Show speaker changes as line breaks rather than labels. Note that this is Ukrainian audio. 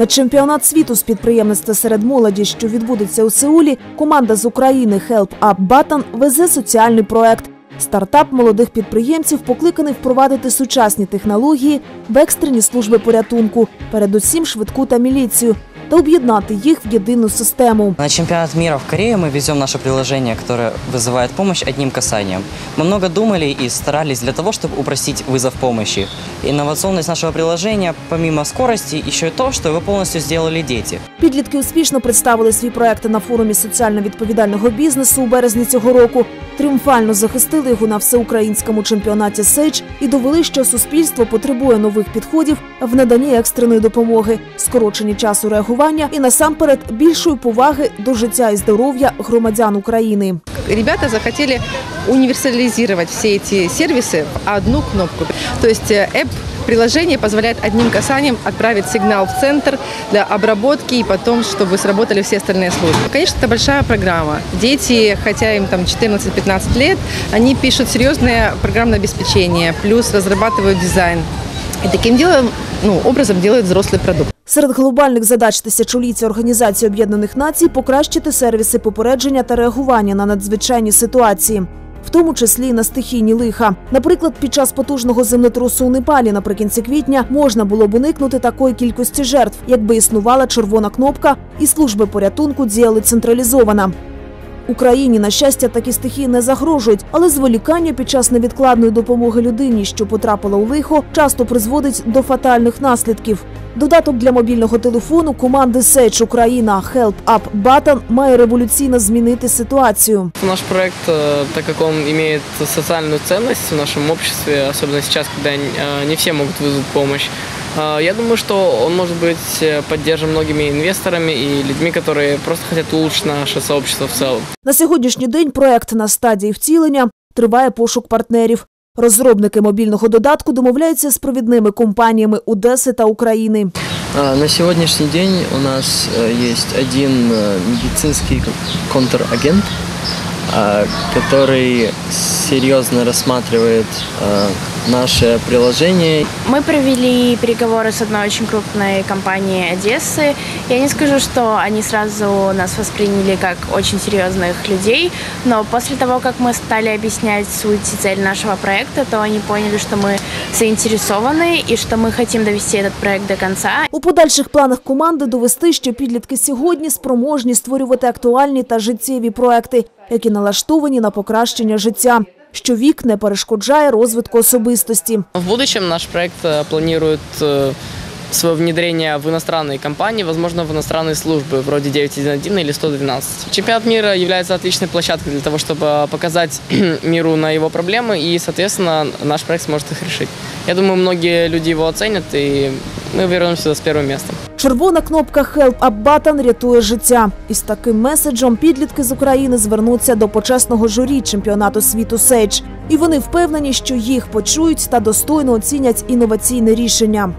На чемпіонат світу з підприємництва серед молоді, що відбудеться у Сеулі, команда з України Help Up Button везе соціальний проект. Стартап молодих підприємців покликаний впровадити сучасні технології в екстрені служби порятунку, передусім швидку та міліцію, та об'єднати їх в єдину систему.
На чемпионат мира в Корее мы везем наше приложение, которое вызывает помощь одним касанием. Мы много думали и старались для того, чтобы упростить вызов помощи. Инновационность нашего приложения, помимо скорости, еще и то, что его полностью сделали дети.
Підлітки успішно представили свій проект на форумі соціально відповідального бізнесу у березні цього року. Тріумфально захистили його на всеукраїнському чемпіонаті СЕЙЧ і довели, що суспільство потребує нових підходів в наданні екстреної допомоги, скороченні часу реагування і насамперед більшої поваги до життя і здоров'я громадян України.
ребята захотели универсализировать все эти сервисы в одну кнопку. То есть э, App приложение позволяет одним касанием отправить сигнал в центр для обработки и потом, чтобы сработали все остальные службы. Конечно, это большая программа. Дети, хотя им там 14-15 лет, они пишут серьезное программное обеспечение, плюс разрабатывают дизайн. И таким делом, ну, образом делают взрослый продукт.
Серед глобальних задач тисячоліття Організації Об'єднаних Націй покращити сервіси попередження та реагування на надзвичайні ситуації. В тому числі і на стихійні лиха. Наприклад, під час потужного землетрусу у Непалі наприкінці квітня можна було б уникнути такої кількості жертв, якби існувала червона кнопка, і служби порятунку діяли централізовано. Україні, на щастя, такі стихії не загрожують, але зволікання під час невідкладної допомоги людині, що потрапила у лихо, часто призводить до фатальних наслідків. Додаток для мобільного телефону команди Сеч Україна Help Up Button має революційно змінити ситуацію.
Наш проект, э, так как он имеет социальную ценность в нашем обществе, особенно сейчас, когда э, не все могут вызвать помощь, э, я думаю, что он может быть э, поддержан многими инвесторами и людьми, которые просто хотят улучшить наше сообщество в целом.
На сьогоднішній день проект на стадії втілення триває пошук партнерів. Розробники мобільного додатку домовляються з провідними компаніями Одеси та України.
А, На сегодняшний день у нас э, есть один э, медицинский контрагент, а, который серьезно рассматривает э, наше приложение.
Мы провели переговоры с одной очень крупной компанией Одессы. Я не скажу, что они сразу нас восприняли как очень серьезных людей, но после того, как мы стали объяснять суть и цель нашего проекта, то они поняли, что мы заинтересованы и что мы хотим довести этот проект до конца.
У подальших планах команди довести, що підлітки сьогодні спроможні створювати актуальні та життєві проекти, які налаштовані на покращення життя, що вік не перешкоджає розвитку особистості.
В будущем наш проект э, планирует э, свое внедрение в иностранные компании, возможно, в иностранные службы, вроде 911 или 112. Чемпионат мира является отличной площадкой для того, чтобы показать миру на его проблемы, и, соответственно, наш проект сможет их решить. Я думаю, многие люди его оценят, и мы повернемося з першим місцем.
Червона кнопка Help App рятує життя. І з таким меседжем підлітки з України звернуться до почесного журі чемпіонату світу Сейдж. І вони впевнені, що їх почують та достойно оцінять інноваційне рішення.